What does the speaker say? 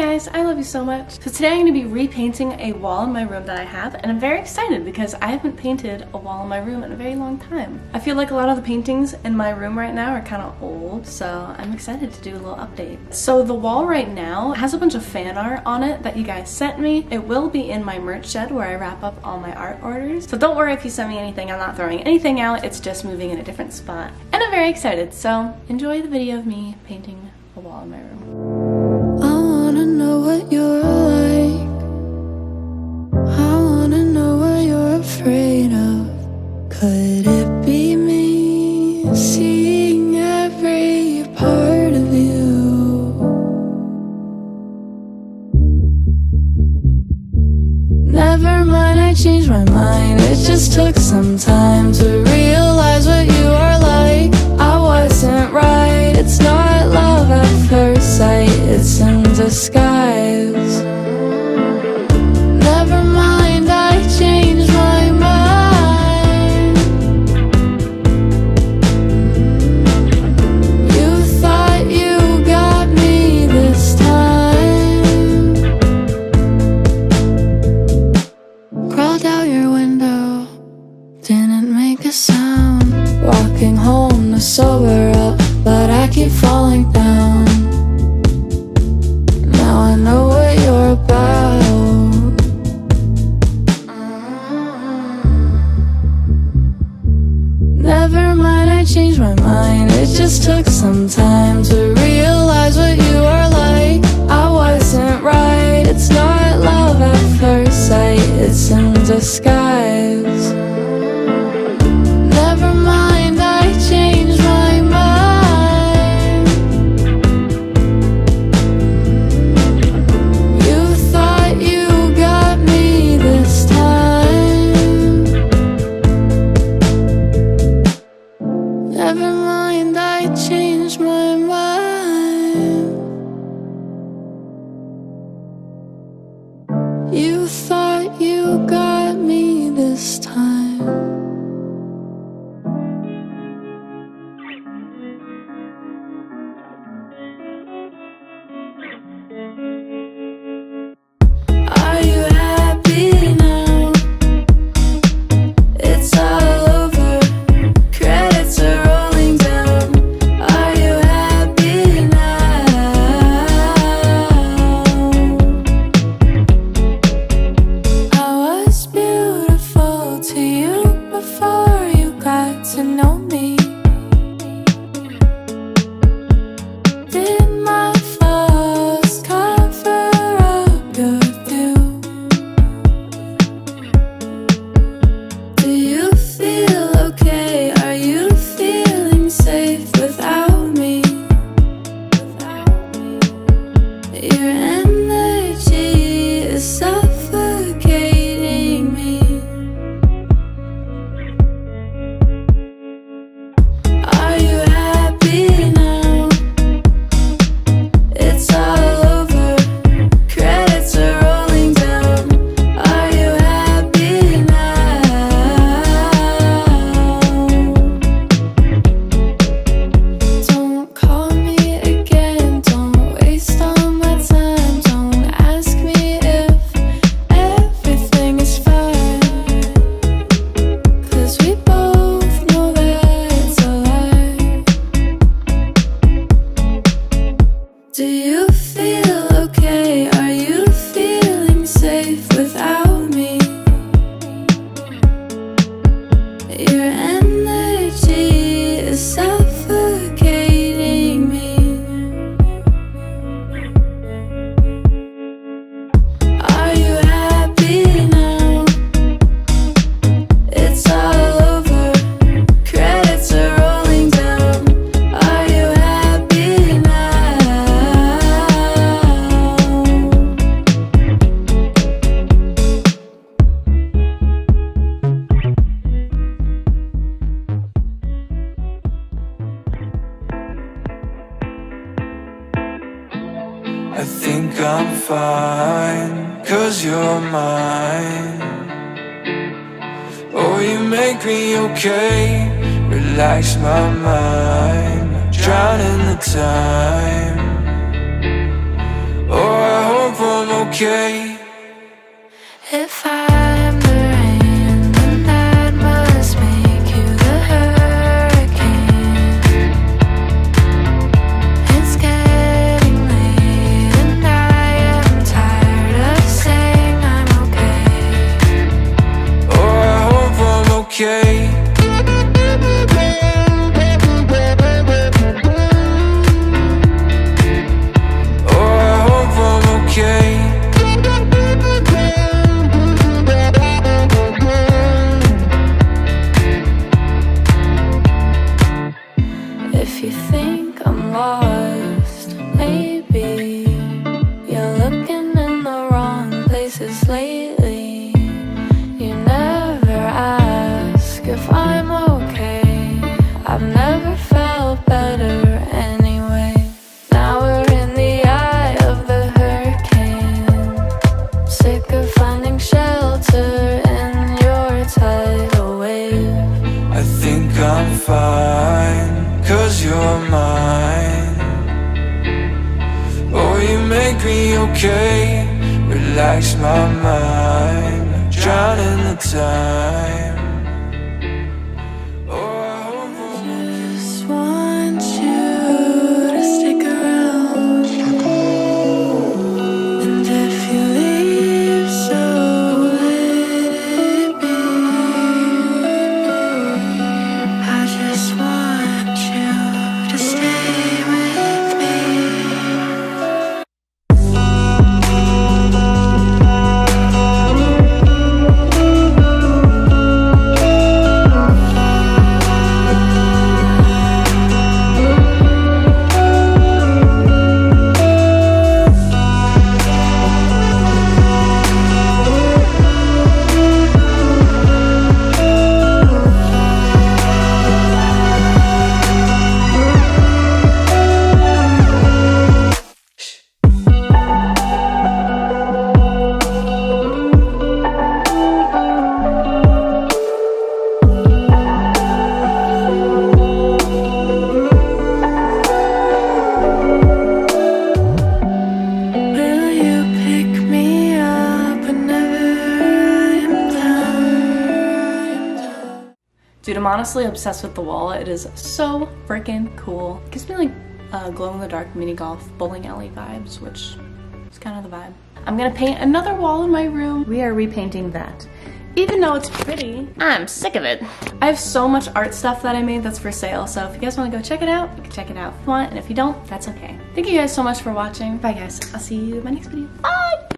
guys, I love you so much. So today I'm going to be repainting a wall in my room that I have and I'm very excited because I haven't painted a wall in my room in a very long time. I feel like a lot of the paintings in my room right now are kind of old so I'm excited to do a little update. So the wall right now has a bunch of fan art on it that you guys sent me. It will be in my merch shed where I wrap up all my art orders. So don't worry if you send me anything, I'm not throwing anything out, it's just moving in a different spot. And I'm very excited, so enjoy the video of me painting a wall in my room. Know what you're like. I wanna know what you're afraid of. Could it be me seeing every part of you? Never mind, I changed my mind. It just took some time to realize what you are like. I wasn't right. It's not love at first sight, it's in disguise. Just took some time to realize what you are like. I wasn't right. It's not love at first sight, it's in disguise. You thought you got I'm fine, cause you're mine. Oh, you make me okay, relax my mind, drown in the time. Oh, I hope I'm okay. If I'm lost, maybe you're looking in the wrong places lately. You never ask if I'm okay. I've never felt better anyway. Now we're in the eye of the hurricane. Sick of finding shelter in your tidal wave. I think I'm fine, cause you're mine. Me okay, relax my mind, drown in the time. Honestly obsessed with the wall. It is so freaking cool. It gives me like uh, glow in the dark mini golf bowling alley vibes, which is kind of the vibe. I'm gonna paint another wall in my room. We are repainting that. Even though it's pretty, I'm sick of it. I have so much art stuff that I made that's for sale, so if you guys wanna go check it out, you can check it out if you want, and if you don't, that's okay. Thank you guys so much for watching. Bye guys, I'll see you in my next video. Bye!